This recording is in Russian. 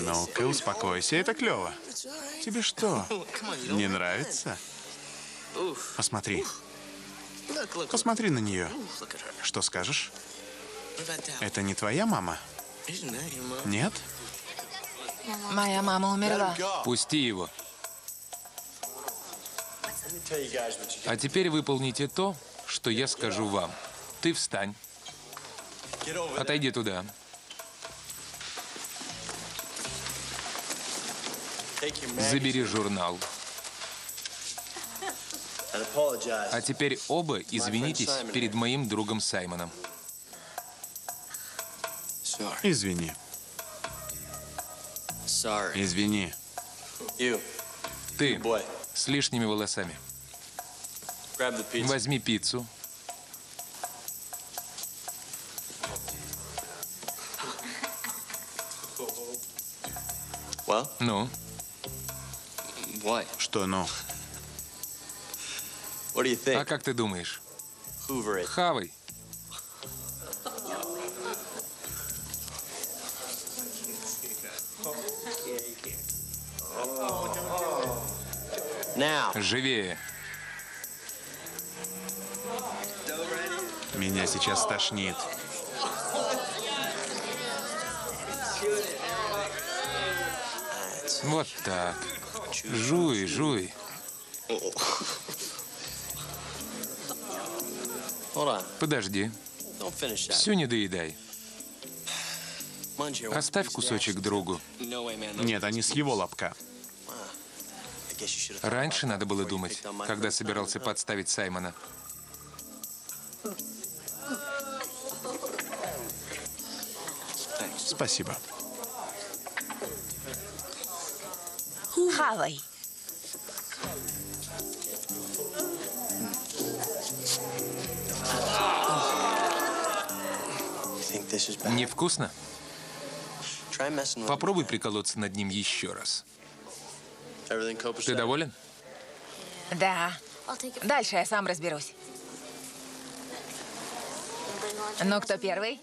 Ну-ка, успокойся, это клево. Тебе что, не нравится? Посмотри, посмотри на нее. Что скажешь? Это не твоя мама? Нет? Моя мама умерла. Пусти его. А теперь выполните то, что я скажу вам. Ты встань. Отойди туда. Забери журнал. А теперь оба извинитесь перед моим другом Саймоном. Извини, извини. Ты с лишними волосами. Возьми пиццу. Ну, Что, ну? а как ты думаешь? Хавай. Живее. Меня сейчас тошнит. Вот так. Жуй, жуй. Подожди. Все не доедай. Оставь кусочек другу. Нет, они с его лобка. Раньше надо было думать, когда собирался подставить Саймона. Спасибо. Хавай. Невкусно? Попробуй приколоться над ним еще раз. Ты доволен? Да. Дальше я сам разберусь. Ну, кто первый?